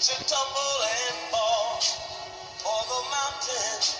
to tumble and fall, or the mountain